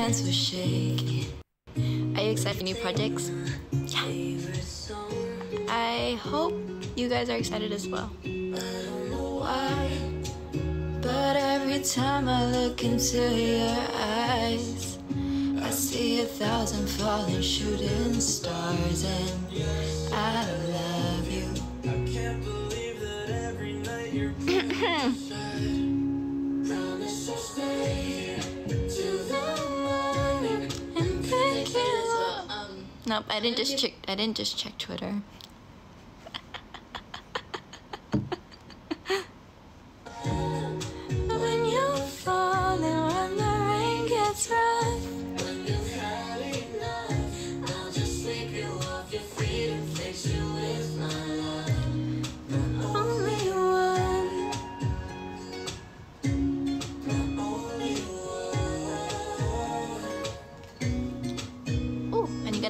hands were shaking. Are you excited for new projects? Yeah. I hope you guys are excited as well. Why? But every time I look into your eyes, I see a thousand falling shooting stars, and Nope, I didn't just check. I didn't just check Twitter. I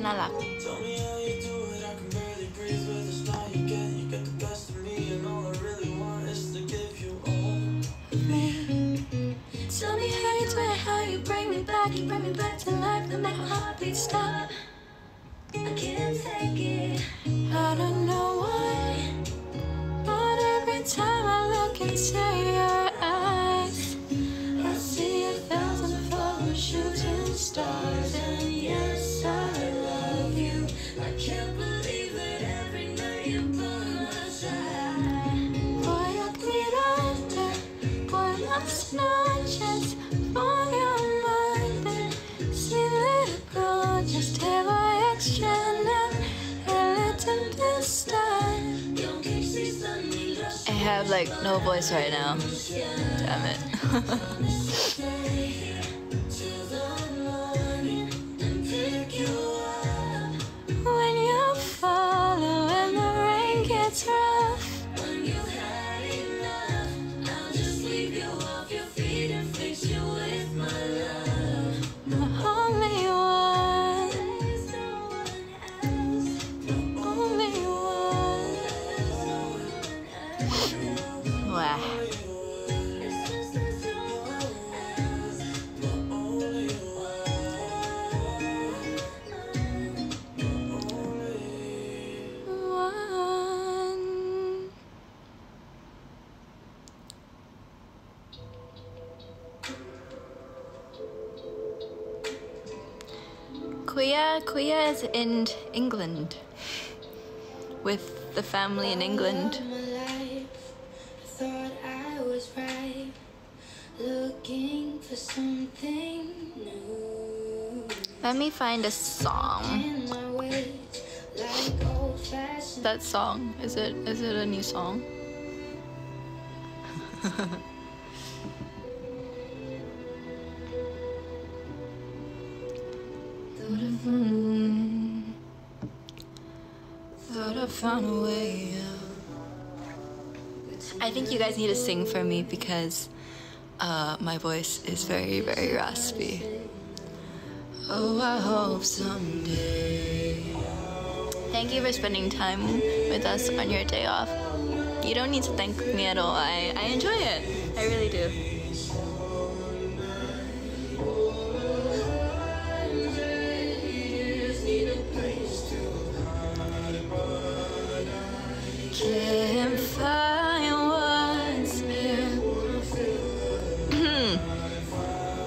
can barely breathe with a small you can't you get the best of me and all I really want is to give you all. me. Tell me how you do it, how you bring me back, you bring me back to life, that make my heartbeat stop. I can't take it. I don't know I have like no voice right now. Damn it. Kuya, Kuya is in England with the family in England. my life, thought I was right, looking for something. Let me find a song. In my ways, like old fashioned. That song is it? Is it a new song? Thought I found a way out. I think you guys need to sing for me because uh, my voice is very, very raspy. Oh, I hope someday. Thank you for spending time with us on your day off. You don't need to thank me at all. I, I enjoy it. I really do.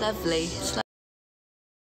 Lovely. It's